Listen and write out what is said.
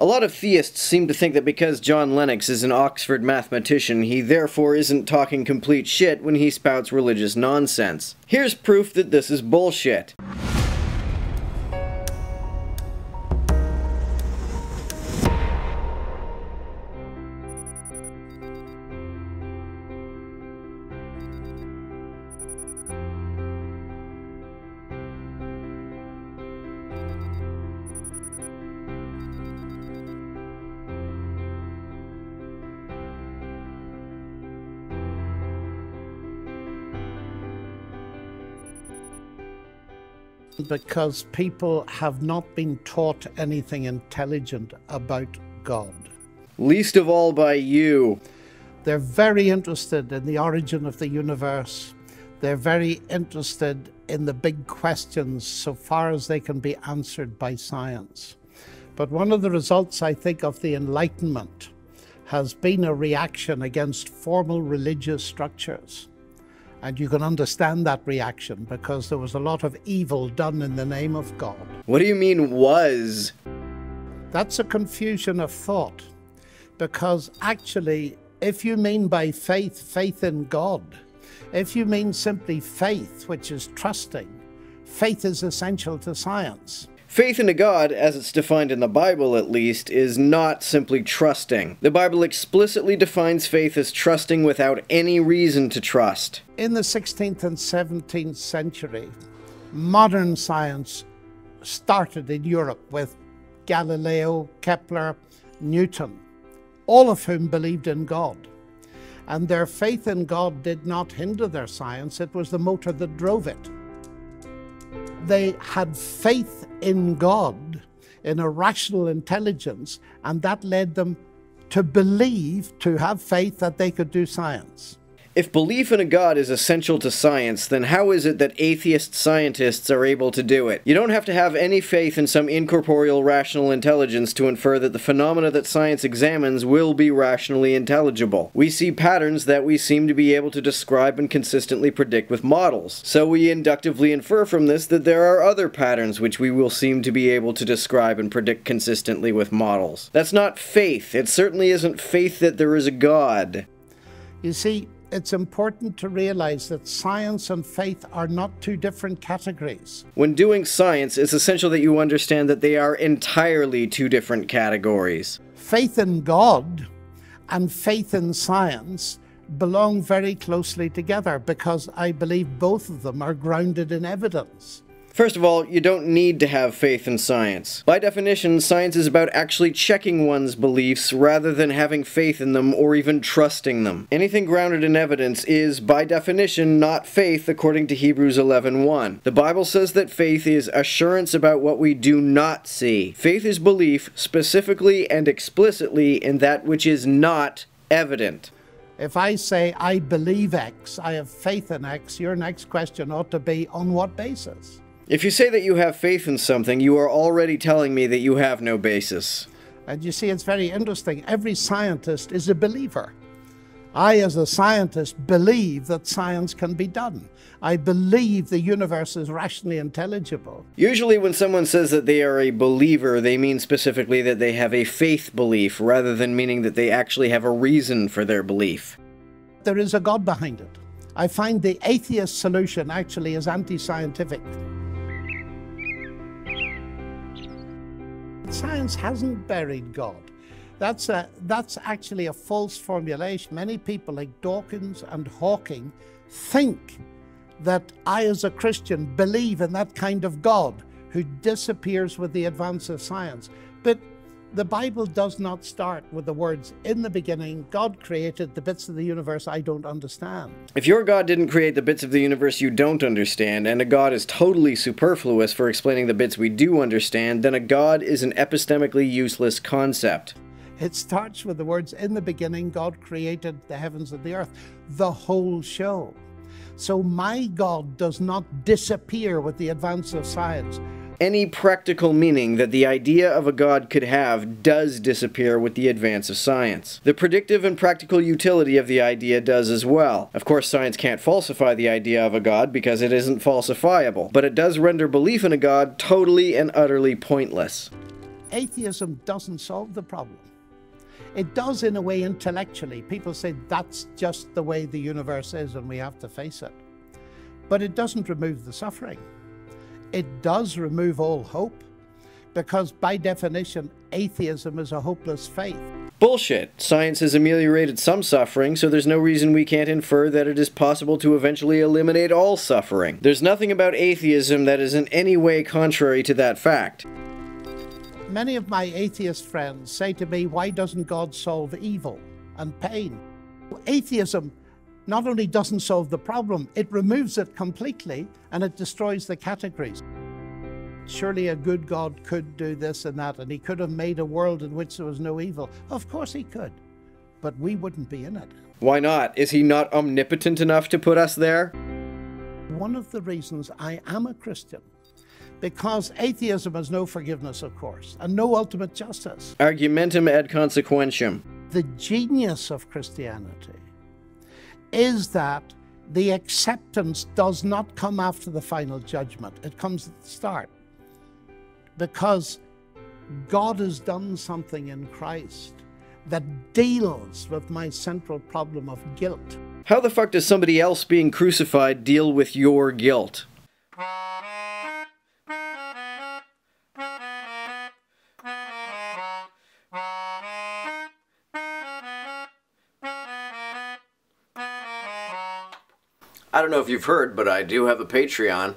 A lot of theists seem to think that because John Lennox is an Oxford mathematician, he therefore isn't talking complete shit when he spouts religious nonsense. Here's proof that this is bullshit. Because people have not been taught anything intelligent about God. Least of all by you. They're very interested in the origin of the universe. They're very interested in the big questions so far as they can be answered by science. But one of the results, I think, of the Enlightenment has been a reaction against formal religious structures. And you can understand that reaction because there was a lot of evil done in the name of God. What do you mean, was? That's a confusion of thought. Because actually, if you mean by faith, faith in God, if you mean simply faith, which is trusting, faith is essential to science. Faith in a God, as it's defined in the Bible at least, is not simply trusting. The Bible explicitly defines faith as trusting without any reason to trust. In the 16th and 17th century, modern science started in Europe with Galileo, Kepler, Newton, all of whom believed in God. And their faith in God did not hinder their science, it was the motor that drove it. They had faith in God, in a rational intelligence, and that led them to believe, to have faith that they could do science. If belief in a god is essential to science, then how is it that atheist scientists are able to do it? You don't have to have any faith in some incorporeal rational intelligence to infer that the phenomena that science examines will be rationally intelligible. We see patterns that we seem to be able to describe and consistently predict with models. So we inductively infer from this that there are other patterns which we will seem to be able to describe and predict consistently with models. That's not faith. It certainly isn't faith that there is a god. You see, it's important to realize that science and faith are not two different categories. When doing science, it's essential that you understand that they are entirely two different categories. Faith in God and faith in science belong very closely together because I believe both of them are grounded in evidence. First of all, you don't need to have faith in science. By definition, science is about actually checking one's beliefs rather than having faith in them or even trusting them. Anything grounded in evidence is, by definition, not faith according to Hebrews 11.1. The Bible says that faith is assurance about what we do not see. Faith is belief, specifically and explicitly, in that which is not evident. If I say, I believe X, I have faith in X, your next question ought to be, on what basis? If you say that you have faith in something, you are already telling me that you have no basis. And you see, it's very interesting. Every scientist is a believer. I, as a scientist, believe that science can be done. I believe the universe is rationally intelligible. Usually, when someone says that they are a believer, they mean specifically that they have a faith belief rather than meaning that they actually have a reason for their belief. There is a God behind it. I find the atheist solution actually is anti scientific. Science hasn't buried God. That's, a, that's actually a false formulation. Many people like Dawkins and Hawking think that I, as a Christian, believe in that kind of God who disappears with the advance of science. But the Bible does not start with the words, In the beginning, God created the bits of the universe I don't understand. If your God didn't create the bits of the universe you don't understand, and a God is totally superfluous for explaining the bits we do understand, then a God is an epistemically useless concept. It starts with the words, In the beginning, God created the heavens and the earth, the whole show. So my God does not disappear with the advance of science any practical meaning that the idea of a god could have does disappear with the advance of science. The predictive and practical utility of the idea does as well. Of course, science can't falsify the idea of a god because it isn't falsifiable, but it does render belief in a god totally and utterly pointless. atheism doesn't solve the problem. It does in a way intellectually. People say that's just the way the universe is and we have to face it. But it doesn't remove the suffering. It does remove all hope because by definition, atheism is a hopeless faith. Bullshit. Science has ameliorated some suffering, so there's no reason we can't infer that it is possible to eventually eliminate all suffering. There's nothing about atheism that is in any way contrary to that fact. Many of my atheist friends say to me, why doesn't God solve evil and pain? Atheism not only doesn't solve the problem, it removes it completely and it destroys the categories. Surely a good God could do this and that, and he could have made a world in which there was no evil. Of course he could, but we wouldn't be in it. Why not? Is he not omnipotent enough to put us there? One of the reasons I am a Christian because atheism has no forgiveness, of course, and no ultimate justice. Argumentum ad consequentiam. The genius of Christianity is that the acceptance does not come after the final judgment, it comes at the start. Because God has done something in Christ that deals with my central problem of guilt. How the fuck does somebody else being crucified deal with your guilt? I don't know if you've heard, but I do have a Patreon.